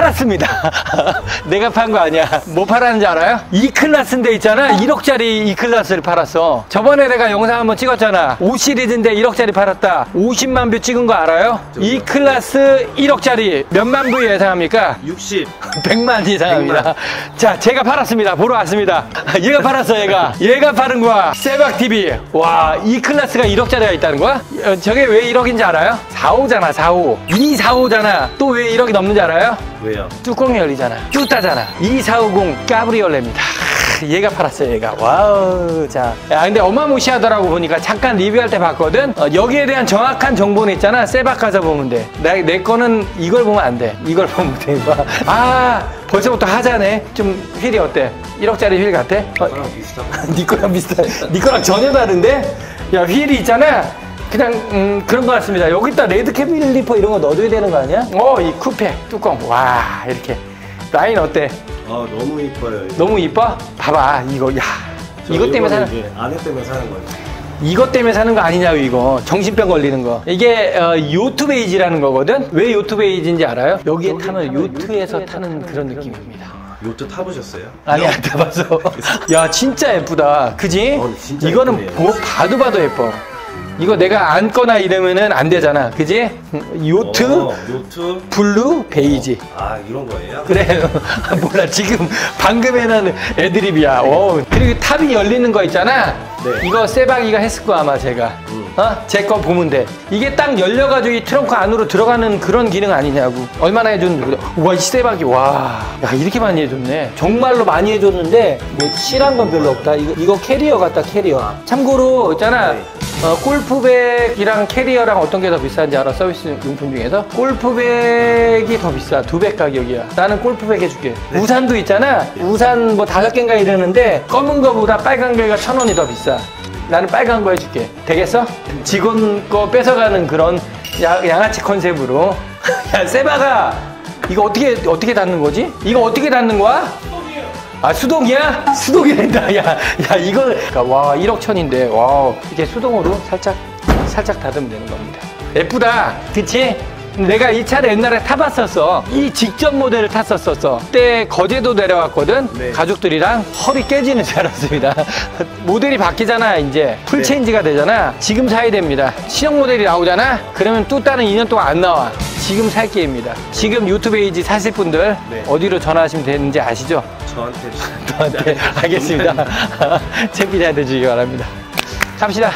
팔았습니다. 내가 판 거 아니야. 뭐 팔았는지 알아요? E클래스인데 있잖아. 1억짜리 E클래스를 팔았어. 저번에 내가 영상 한번 찍었잖아. 5시리즈인데 1억짜리 팔았다. 50만 뷰 찍은 거 알아요? E클래스 1억짜리 몇만 뷰 예상합니까? 60 100만 예상합니다. 자, 제가 팔았습니다. 보러 왔습니다. 얘가 팔았어, 얘가. 얘가 파는 거야. 세박TV. 와, E클래스가 1억짜리가 있다는 거야? 어, 저게 왜 1억인지 알아요? 45잖아, 45. E45잖아. 또 왜 1억이 넘는지 알아요? 왜요? 뚜껑이 열리잖아. 뚜따잖아. E450 cabriolet입니다. 하, 얘가 팔았어요, 얘가. 와우, 자. 야, 근데 어마무시하더라고 보니까 잠깐 리뷰할 때 봤거든? 어, 여기에 대한 정확한 정보는 있잖아. 세박 가서 보면 돼. 내, 내 거는 이걸 보면 안 돼. 이걸 보면 돼. 봐. 아, 벌써부터 하자네. 좀 휠이 어때? 1억짜리 휠 같아? 어, 니 거랑 비슷해. 니 거랑 전혀 다른데? 야, 휠이 있잖아. 그냥, 음, 그런 것 같습니다. 여기다 red caliper 이런 거 넣어줘야 되는 거 아니야? 어, 이 쿠페 뚜껑. 와, 이렇게. 라인 어때? 아 너무 이뻐요 이거. 너무 이뻐? 봐봐, 이거, 야. 저 이것 때문에 사는, 이제 아내 때문에 사는 거예요 이것 때문에 사는 거 아니냐고, 이거. 정신병 걸리는 거. 이게, 어, 요트 베이지라는 거거든? 왜 요트 베이지인지 알아요? 여기에 타면 요트에서 타는 그런 느낌입니다. 요트 타보셨어요? 아니 안 타봤어. 야 진짜 예쁘다. 그지? 어, 진짜 이거는 예쁘네요. 보- 봐도 봐도 예뻐. 이거 내가 안거나 이러면은 안 되잖아. 그지? 요트, 어, 요트 블루, 베이지. 아 이런 거예요? 그래. 몰라. 지금 방금 해놓은 애드립이야. 어. 그리고 탑이 열리는 거 있잖아. 네. 이거 세박이가 했을 거야, 아마 제가. 음. 어? 제 거 보면 돼. 이게 딱 열려가지고 이 트렁크 안으로 들어가는 그런 기능 아니냐고. 얼마나 해줬는데. 우와, 이 세박이. 와. 야, 이렇게 많이 해줬네. 정말로 많이 해줬는데, 뭐, 실한 건 별로 없다. 이거, 이거 캐리어 같다, 캐리어. 참고로, 있잖아. 네. 어, 골프백이랑 캐리어랑 어떤 게 더 비싼지 알아? 서비스 용품 중에서? 골프백이 더 비싸. 두 배 가격이야. 나는 골프백 해줄게. 우산도 있잖아. 우산 뭐 다섯 개인가 이러는데 검은 거보다 빨간 게 천 원이 더 비싸. 나는 빨간 거 해줄게. 되겠어? 직원 거 뺏어가는 그런 야- 양아치 컨셉으로. 야, 세박아 이거 어떻게, 어떻게 닫는 거지? 이거 어떻게 닫는 거야? 아 수동이야? 수동이란다. 야, 야 이거 그러니까 와 1억 천인데 와 이렇게 수동으로 살짝 살짝 닫으면 되는 겁니다. 예쁘다. 그치? 내가 이 차를 옛날에 타봤었어. 이 직전 모델을 탔었었어. 그때 거제도 내려왔거든? 네. 가족들이랑 허리 깨지는 줄 알았습니다. 모델이 바뀌잖아 이제. full 네. change가 되잖아. 지금 사야 됩니다. 신형 모델이 나오잖아? 그러면 또 다른 2년 동안 안 나와 지금 살 기회입니다 지금 요트 베이지 사실 분들 네. 어디로 전화하시면 되는지 아시죠? 저한테 저한테 알겠습니다. 채피디한테 주시기 바랍니다. 갑시다.